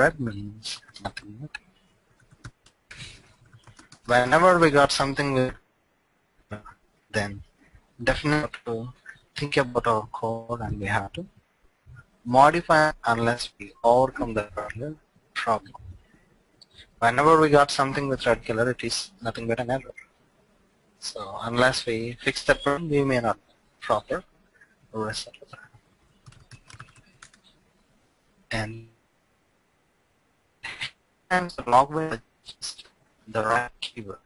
red means nothing whenever we got something with then definitely to think about our code and we have to modify unless we overcome the problem. Whenever we got something with red color, it is nothing but an error. So unless we fix that problem, we may not proper result. And and the log will just the right keyword.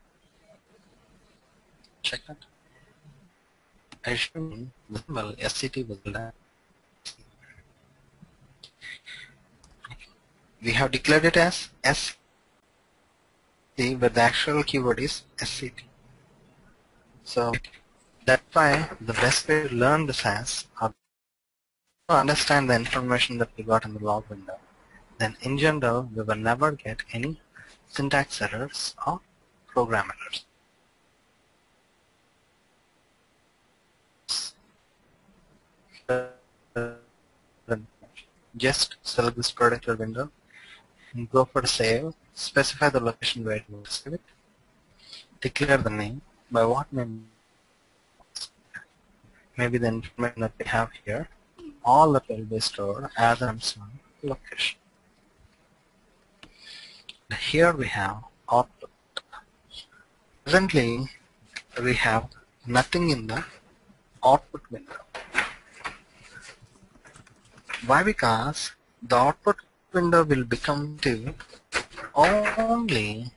Check that. Assume the symbol SCT was blank. We have declared it as SCT, but the actual keyword is SCT. So that's why the best way to learn the SAS or uh, to understand the information that we got in the log window. Then in general, we will never get any syntax errors or program errors. Just select this particular window and go for save, specify the location where want to save it, declare the name, by what name, maybe the information that we have here, all that will be stored as an location. Here we have output. Presently, we have nothing in the output window. Why? Because the output window will become active only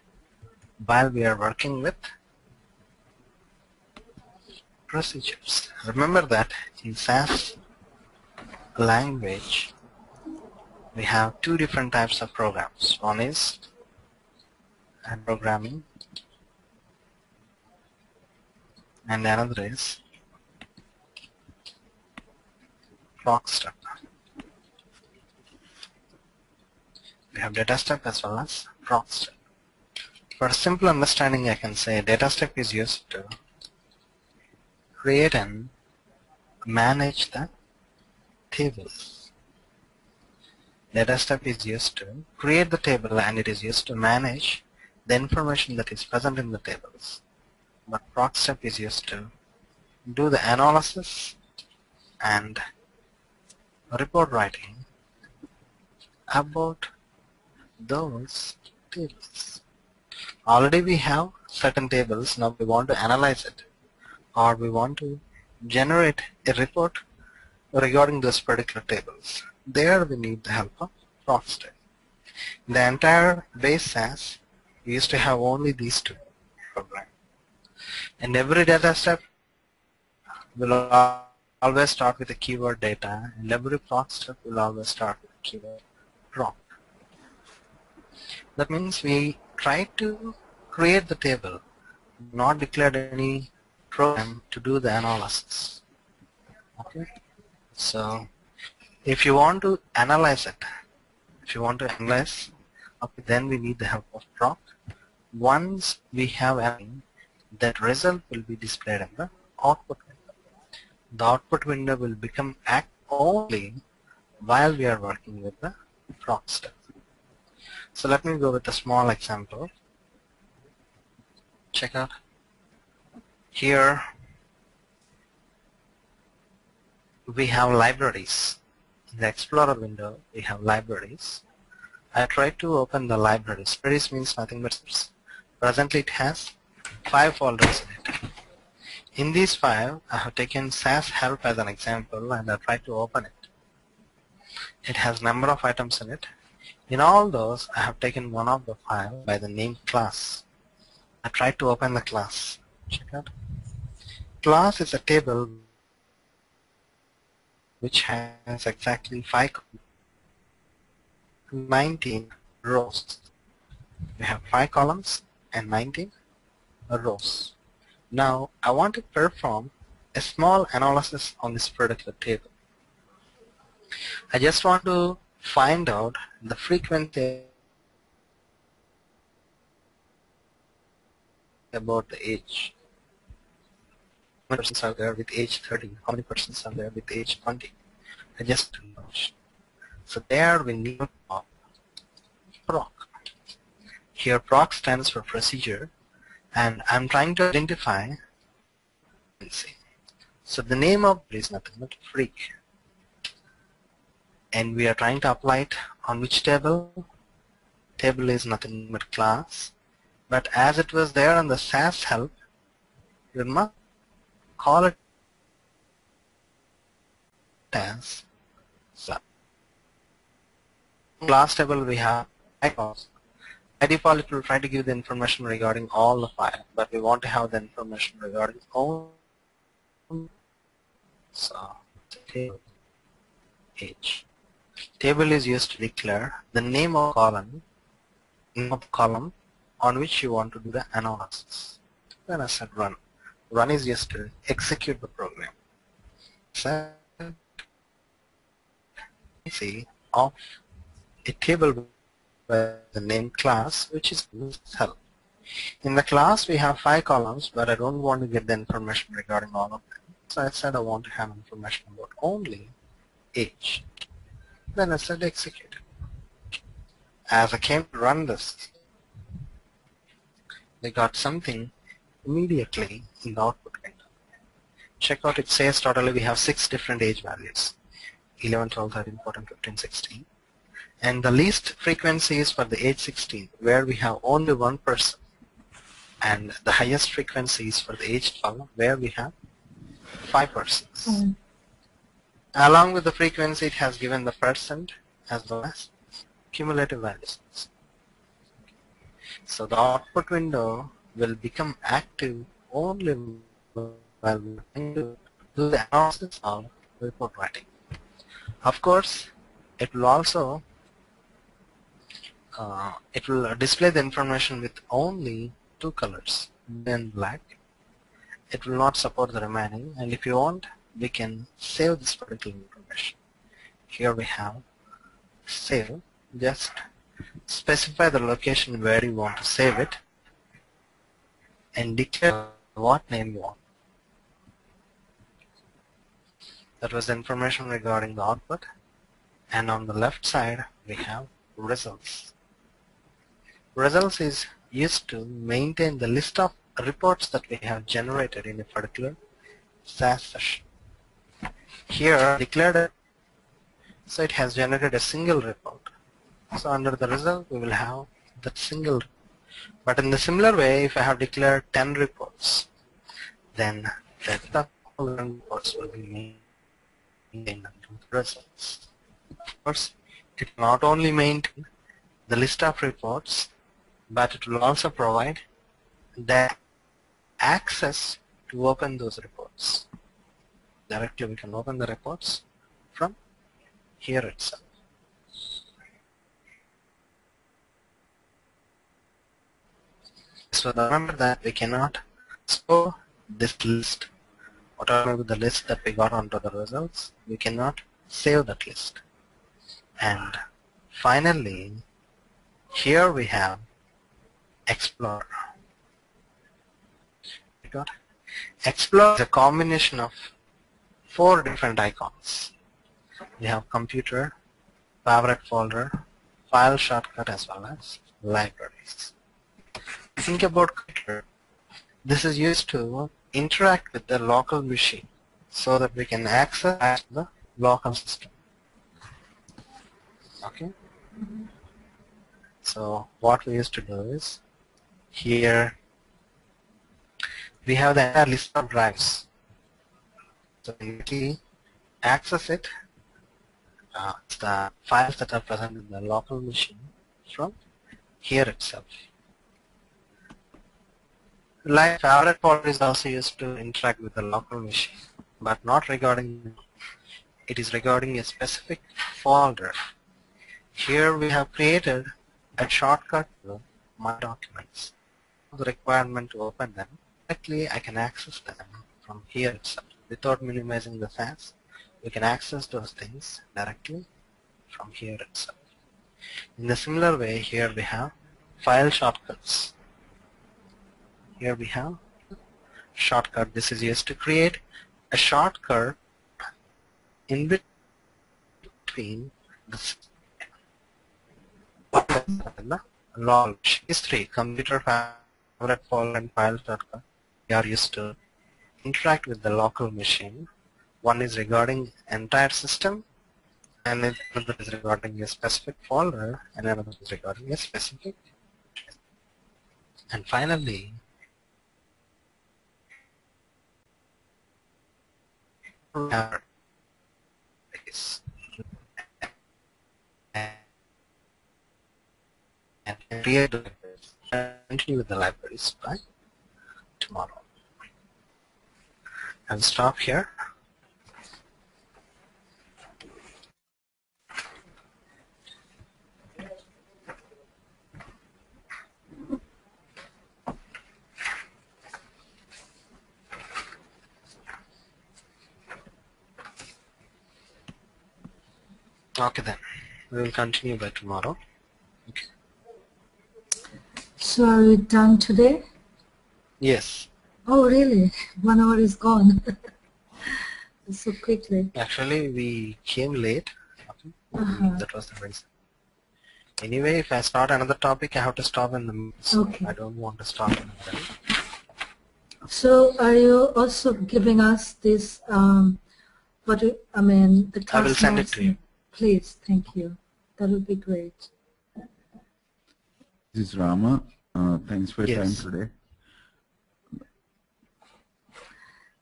while we are working with procedures. Remember that in SAS language we have two different types of programs. One is and programming and another is proc step. We have data step as well as proc step. For simple understanding I can say data step is used to create and manage the tables. Data step is used to create the table and it is used to manage the information that is present in the tables. But proc step is used to do the analysis and report writing about those tables. Already we have certain tables, now we want to analyze it or we want to generate a report regarding those particular tables. There we need the help of proc step. The entire base SAS we used to have only these two programs. And every data step will always start with the keyword data and every proc step will always start with keyword proc. That means we try to create the table, not declared any program to do the analysis. Okay, so if you want to analyze it, if you want to analyze, okay, then we need the help of proc once we have an that result will be displayed in the output window. The output window will become act only while we are working with the proc step. So let me go with a small example. Check out here we have libraries. In the Explorer window we have libraries. I try to open the libraries. Libraries means nothing but Presently it has five folders in it. In these five, I have taken SAS help as an example and I try to open it. It has number of items in it. In all those, I have taken one of the five by the name class. I try to open the class. Check out. Class is a table which has exactly five 19 rows. We have five columns and 19 rows. Now I want to perform a small analysis on this particular table. I just want to find out the frequency about the age. How many persons are there with age 30? How many persons are there with age 20? I just don't know. So there we need a proc. Here proc stands for procedure and I'm trying to identify so the name of is nothing but FREQ and we are trying to apply it on which table? Table is nothing but class but as it was there on the SAS help we must call it as. Class table we have icons. By default it will try to give the information regarding all the files, but we want to have the information regarding all so table H. Table is used to declare the name of column, name of column on which you want to do the analysis. Then I said run. Run is used to execute the program. Set see of a table with the name class which is help. In the class we have five columns but I don't want to get the information regarding all of them. So I said I want to have information about only age. Then I said execute. As I came to run this, they got something immediately in the output window. Check out it says totally we have six different age values. 11, 12, 13, 14, 15, 16. And the least frequency is for the age 16 where we have only one person. And the highest frequency is for the age 12 where we have five persons. Mm. Along with the frequency, it has given the percent as well as cumulative values. So the output window will become active only while we do the analysis of report writing. Of course, it will also uh, it will display the information with only two colors, then black. It will not support the remaining and if you want we can save this particular information. Here we have save. Just specify the location where you want to save it and declare what name you want. That was the information regarding the output. And on the left side we have results results is used to maintain the list of reports that we have generated in a particular SAS session. Here declared so it has generated a single report. So under the result we will have that single but in the similar way if I have declared 10 reports then the reports will be maintained under the results. Of course it not only maintain the list of reports but it will also provide the access to open those reports. Directly we can open the reports from here itself. So remember that we cannot store this list, whatever the list that we got onto the results, we cannot save that list. And finally, here we have Explorer. Explorer is a combination of four different icons. We have computer, favorite folder, file shortcut as well as libraries. Think about computer. This is used to interact with the local machine so that we can access the local system. Okay? So what we used to do is here we have the entire list of drives. So you access it, uh, the files that are present in the local machine from here itself. Like favorite folder is also used to interact with the local machine, but not regarding, it is regarding a specific folder. Here we have created a shortcut to my documents. The requirement to open them directly I can access them from here itself without minimizing the SAS. We can access those things directly from here itself. In a similar way, here we have file shortcuts. Here we have shortcut. This is used to create a shortcut in between the log history computer favorite folder and files.com we are used to interact with the local machine one is regarding entire system and another is regarding a specific folder and another is regarding a specific and finally and create. Continue with the libraries by tomorrow. I'll stop here. Okay then, we will continue by tomorrow. Okay. So are we done today? Yes, Oh, really? One hour is gone. so quickly. actually we came late. Uh-huh. That was the reason. Anyway, if I start another topic, I have to stop in the middle. Okay. I don't want to stop in the middle. So are you also giving us this, um, what, do- I mean, the I will class send it to you. Please, thank you. That would be great. This is Rama. Uh, thanks for your Yes. time today.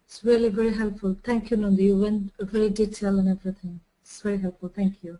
It's really very helpful. Thank you, Nandi. You went very detailed and everything. It's very helpful. Thank you.